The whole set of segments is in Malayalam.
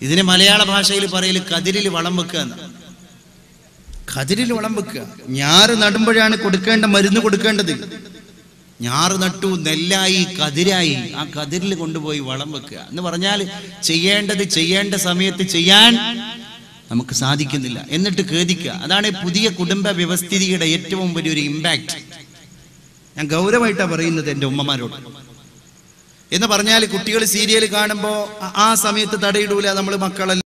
ഇതിന് മലയാള ഭാഷയിൽ പറയൽ കതിരിൽ വളം വെക്കുക എന്ന്. കതിരിൽ വളം വെക്കുക. ഞാറ് നടുമ്പോഴാണ് കൊടുക്കേണ്ട മരുന്ന് കൊടുക്കേണ്ടത്. ഞാറ് നട്ടു നെല്ലായി കതിരായി. ആ കതിരിൽ കൊണ്ടുപോയി വളം വെക്കുക. എന്ന് പറഞ്ഞാൽ ചെയ്യേണ്ടത് ചെയ്യേണ്ട സമയത്ത് ചെയ്യാൻ നമുക്ക് സാധിക്കുന്നില്ല. എന്നിട്ട് ഖേദിക്കുക. അതാണ് പുതിയ കുടുംബ വ്യവസ്ഥിതിയുടെ ഏറ്റവും വലിയൊരു ഇമ്പാക്റ്റ് ഞാൻ ഗൗരവമായിട്ടാണ് പറയുന്നത് എന്റെ ഉമ്മമാരോട്. എന്ന് പറഞ്ഞാൽ കുട്ടികൾ സീരിയൽ കാണുമ്പോൾ ആ സമയത്ത് തടയിടൂല നമ്മൾ മക്കളല്ലേ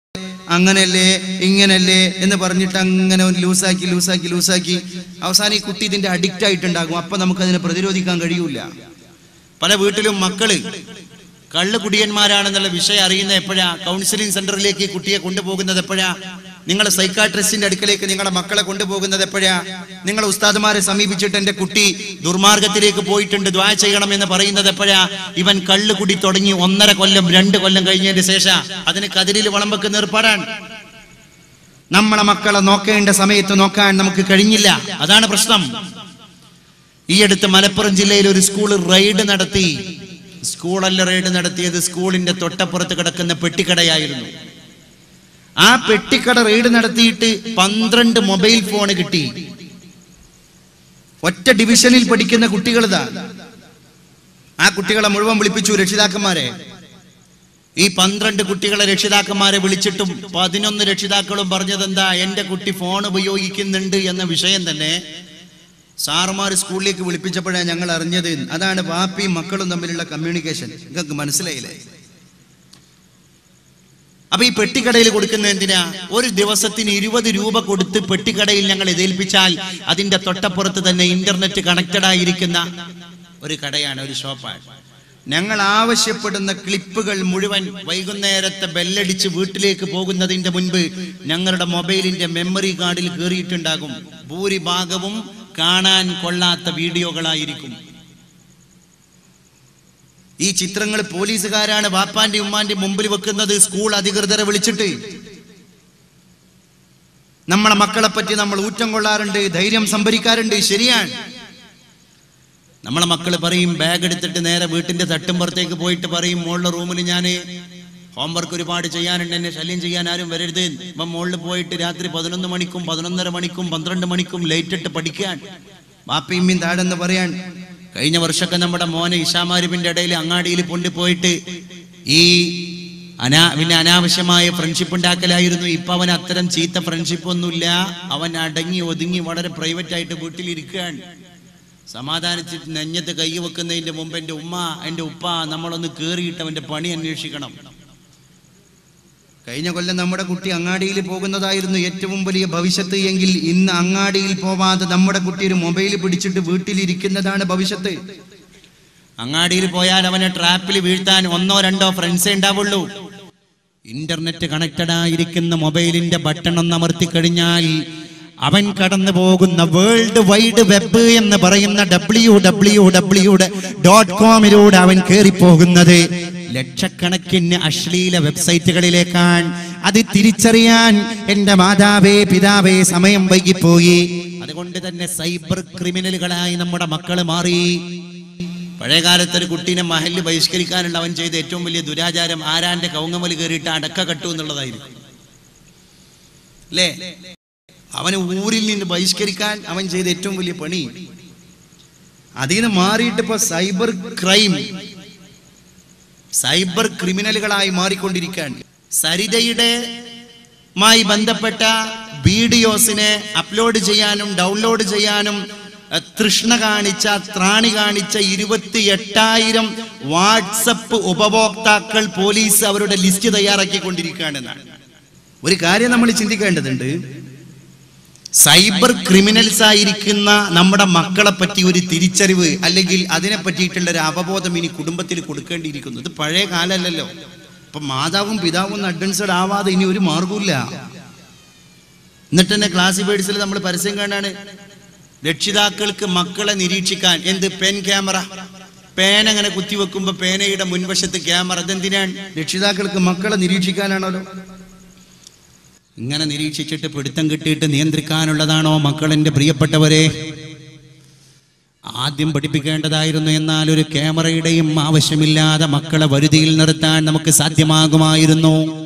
അങ്ങനല്ലേ ഇങ്ങനല്ലേ എന്ന് പറഞ്ഞിട്ട് അങ്ങനെ ലൂസാക്കി ലൂസാക്കി ലൂസാക്കി അവസാനം ഈ കുട്ടി ഇതിന്റെ അഡിക്റ്റ് ആയിട്ടുണ്ടാകും. അപ്പൊ നമുക്ക് അതിനെ പ്രതിരോധിക്കാൻ കഴിയൂല. പല വീട്ടിലും മക്കൾ കള്ള് കുടിയന്മാരാണെന്നുള്ള വിഷയം അറിയുന്ന എപ്പോഴാ? കൗൺസിലിംഗ് സെന്ററിലേക്ക് കുട്ടിയെ കൊണ്ടുപോകുന്നത് എപ്പോഴാ? നിങ്ങൾ സൈക്കാട്രിസ്റ്റിന്റെ അടുക്കലേക്ക് നിങ്ങളുടെ മക്കളെ കൊണ്ടുപോകുന്നത് എപ്പോഴാ? നിങ്ങൾ ഉസ്താദുമാരെ സമീപിച്ചിട്ട് എന്റെ കുട്ടി ദുർമാർഗത്തിലേക്ക് പോയിട്ടുണ്ട് ദ്വാ ചെയ്യണം എന്ന് പറയുന്നത് എപ്പോഴാ? ഇവൻ കള്ളു കുടി തുടങ്ങി ഒന്നര കൊല്ലം രണ്ട് കൊല്ലം കഴിഞ്ഞതിന് ശേഷം അതിന് കതിരിൽ വളമ്പക്ക് നേർപ്പാടാണ് നമ്മളെ മക്കളെ നോക്കേണ്ട സമയത്ത് നോക്കാൻ നമുക്ക് കഴിഞ്ഞില്ല. അതാണ് പ്രശ്നം. ഈ അടുത്ത് മലപ്പുറം ജില്ലയിൽ ഒരു സ്കൂൾ റെയ്ഡ് നടത്തി. സ്കൂളല്ല റെയ്ഡ് നടത്തിയത് സ്കൂളിന്റെ തൊട്ടപ്പുറത്ത് കിടക്കുന്ന പെട്ടിക്കടയായിരുന്നു. ആ പെട്ടിക്കട റെയ്ഡ് നടത്തിയിട്ട് പന്ത്രണ്ട് മൊബൈൽ ഫോൺ കിട്ടി. ഒറ്റ ഡിവിഷനിൽ പഠിക്കുന്ന കുട്ടികളിതാ. ആ കുട്ടികളെ മുഴുവൻ വിളിപ്പിച്ചു രക്ഷിതാക്കന്മാരെ. ഈ പന്ത്രണ്ട് കുട്ടികളെ രക്ഷിതാക്കന്മാരെ വിളിച്ചിട്ടും പതിനൊന്ന് രക്ഷിതാക്കളും പറഞ്ഞത് എന്താ എന്റെ കുട്ടി ഫോൺ ഉപയോഗിക്കുന്നുണ്ട് എന്ന വിഷയം തന്നെ സാറുമാർ സ്കൂളിലേക്ക് വിളിപ്പിച്ചപ്പോഴാണ് ഞങ്ങൾ അറിഞ്ഞത് അതാണ് വാപ്പിയും മക്കളും തമ്മിലുള്ള കമ്മ്യൂണിക്കേഷൻ. നിങ്ങൾക്ക് മനസ്സിലായില്ലേ? അപ്പൊ ഈ പെട്ടിക്കടയിൽ കൊടുക്കുന്ന എന്തിനാ? ഒരു ദിവസത്തിന് ഇരുപത് രൂപ കൊടുത്ത് പെട്ടിക്കടയിൽ ഞങ്ങൾ എതേൽപ്പിച്ചാൽ അതിന്റെ തൊട്ടപ്പുറത്ത് തന്നെ ഇന്റർനെറ്റ് കണക്റ്റഡ് ആയിരിക്കുന്ന ഒരു കടയാണ് ഒരു ഷോപ്പാണ്. ഞങ്ങൾ ആവശ്യപ്പെടുന്ന ക്ലിപ്പുകൾ മുഴുവൻ വൈകുന്നേരത്തെ ബെല്ലടിച്ച് വീട്ടിലേക്ക് പോകുന്നതിന്റെ മുൻപ് ഞങ്ങളുടെ മൊബൈലിന്റെ മെമ്മറി കാർഡിൽ കയറിയിട്ടുണ്ടാകും ഭൂരിഭാഗവും കാണാൻ കൊള്ളാത്ത വീഡിയോകളായിരിക്കും. ഈ ചിത്രങ്ങൾ പോലീസുകാരാണ് വാപ്പാന്റെ ഉമ്മാന്റെ മുമ്പിൽ വെക്കുന്നത്. സ്കൂൾ അധികൃതരെ വിളിച്ചിട്ട്. നമ്മളെ മക്കളെ പറ്റി നമ്മൾ ഊറ്റം കൊള്ളാറുണ്ട് ധൈര്യം സംഭരിക്കാറുണ്ട്. ശരിയാണ്. നമ്മളെ മക്കൾ പറയും ബാഗ് എടുത്തിട്ട് നേരെ വീട്ടിന്റെ തട്ടുമ്പുറത്തേക്ക് പോയിട്ട് പറയും മോളുടെ റൂമിൽ ഞാൻ ഹോംവർക്ക് ഒരുപാട് ചെയ്യാനുണ്ട് എന്നെ ശല്യം ചെയ്യാൻ ആരും വരരുത്. ഇപ്പം മുകളിൽ പോയിട്ട് രാത്രി പതിനൊന്ന് മണിക്കും പതിനൊന്നര മണിക്കും പന്ത്രണ്ട് മണിക്കും ലേറ്റ് ഇട്ട് പഠിക്കാൻ. വാപ്പയും താഴെന്ന് പറയാൻ കഴിഞ്ഞ വർഷമൊക്കെ നമ്മുടെ മോന് ഇഷാമാരിപ്പിന്റെ ഇടയിൽ അങ്ങാടിയിൽ കൊണ്ടുപോയിട്ട് ഈ അനാ പിന്നെ അനാവശ്യമായ ഫ്രണ്ട്ഷിപ്പ് ഉണ്ടാക്കലായിരുന്നു. ഇപ്പൊ അവൻ അത്തരം ചീത്ത ഫ്രണ്ട്ഷിപ്പ് ഒന്നുമില്ല. അവൻ അടങ്ങി ഒതുങ്ങി വളരെ പ്രൈവറ്റ് ആയിട്ട് വീട്ടിലിരിക്കുകയാണ്. സമാധാനിച്ചിട്ട് നെഞ്ഞത്ത് കൈ വെക്കുന്നതിന്റെ മുമ്പ് എന്റെ ഉമ്മ എന്റെ ഉപ്പ നമ്മളൊന്ന് കേറിയിട്ട് അവന്റെ പണി അന്വേഷിക്കണം. കഴിഞ്ഞ കൊല്ലം നമ്മുടെ കുട്ടി അങ്ങാടിയിൽ പോകുന്നതായിരുന്നു ഏറ്റവും വലിയ ഭവിഷ്യത്ത് എങ്കിൽ ഇന്ന് അങ്ങാടിയിൽ പോവാതെ നമ്മുടെ കുട്ടി ഒരു മൊബൈൽ പിടിച്ചിട്ട് വീട്ടിലിരിക്കുന്നതാണ് ഭവിഷ്യത്ത്. അങ്ങാടിയിൽ പോയാൽ അവനെ ട്രാപ്പിൽ വീഴ്ത്താൻ ഒന്നോ രണ്ടോ ഫ്രണ്ട്സേ ഉണ്ടാവുള്ളൂ. ഇന്റർനെറ്റ് കണക്റ്റഡ് ആയിരിക്കുന്ന മൊബൈലിന്റെ ബട്ടൺ ഒന്ന് അമർത്തി കഴിഞ്ഞാൽ അവൻ കടന്നു പോകുന്ന വേൾഡ് വൈഡ് വെബ് എന്ന് പറയുന്ന ഡബ്ല്യു ഡബ്ല്യു ഡബ്ല്യു ഡോട്ട് കോമിലൂടെ അവൻ കയറിപ്പോകുന്നത് ലക്ഷക്കണക്കിന് അശ്ലീല വെബ്സൈറ്റുകളിലേക്കാണ് അത് തിരിച്ചറിയാൻ എന്റെ മാതാവേ പിതാവേ സമയം വൈകിപ്പോയി. അതുകൊണ്ട് തന്നെ സൈബർ ക്രിമിനലുകളായി നമ്മുടെ മക്കൾ മാറി. പഴയകാലത്ത് ഒരു കുട്ടീനെ മഹലിൽ ബഹിഷ്കരിക്കാനുള്ള അവൻ ചെയ്ത ഏറ്റവും വലിയ ദുരാചാരം ആരാന്റെ കൗങ്ങമൽ കയറിയിട്ട് അടക്ക കട്ടു എന്നുള്ളതായിരുന്നു അല്ലേ? അവന് ഊരിൽ നിന്ന് ബഹിഷ്കരിക്കാൻ അവൻ ചെയ്ത ഏറ്റവും വലിയ പണി. അതിൽ നിന്ന് മാറിയിട്ടിപ്പോ സൈബർ ക്രൈം സൈബർ ക്രിമിനലുകളായി മാറിക്കൊണ്ടിരിക്കുകയാണ് സരിതയുടെ മായി ബന്ധപ്പെട്ട വീഡിയോസിനെ അപ്ലോഡ് ചെയ്യാനും ഡൗൺലോഡ് ചെയ്യാനും തൃഷ്ണ കാണിച്ച ത്രാണി കാണിച്ച ഇരുപത്തി എട്ടായിരം വാട്സപ്പ് ഉപഭോക്താക്കൾ പോലീസ് അവരുടെ ലിസ്റ്റ് തയ്യാറാക്കിക്കൊണ്ടിരിക്കുകയാണെന്നാണ്. ഒരു കാര്യം നമ്മൾ ചിന്തിക്കേണ്ടതുണ്ട്. സൈബർ ക്രിമിനൽസ് ആയിരിക്കുന്ന നമ്മുടെ മക്കളെ പറ്റി ഒരു തിരിച്ചറിവ് അല്ലെങ്കിൽ അതിനെ പറ്റിയിട്ടുള്ള ഒരു അവബോധം ഇനി കുടുംബത്തിൽ കൊടുക്കേണ്ടിയിരിക്കുന്നു. ഇത് പഴയ കാലമല്ലല്ലോ അപ്പൊ മാതാവും പിതാവും അഡ്വൻസ്ഡ് ആവാതെ ഇനി ഒരു മാർഗമില്ല എന്നിട്ട് തന്നെ ക്ലാസ് ക്ലാസിഫൈഡ്സിൽ നമ്മൾ പരസ്യം കാണാണ്. രക്ഷിതാക്കൾക്ക് മക്കളെ നിരീക്ഷിക്കാൻ എന്ത് പെൻ ക്യാമറ പേന അങ്ങനെ കുത്തിവെക്കുമ്പോ പേനയുടെ മുൻവശത്ത് ക്യാമറ അതെന്തിനാണ്? രക്ഷിതാക്കൾക്ക് മക്കളെ നിരീക്ഷിക്കാനാണല്ലോ. ഇങ്ങനെ നിരീക്ഷിച്ചിട്ട് പിടുത്തം കിട്ടിയിട്ട് നിയന്ത്രിക്കാനുള്ളതാണോ മക്കളെന്റെ പ്രിയപ്പെട്ടവരെ? ആദ്യം പഠിപ്പിക്കേണ്ടതായിരുന്നു എന്നാൽ ഒരു ക്യാമറയുടെയും ആവശ്യമില്ലാതെ മക്കളെ വരുതിയിൽ നിർത്താൻ നമുക്ക് സാധ്യമാകുമായിരുന്നു.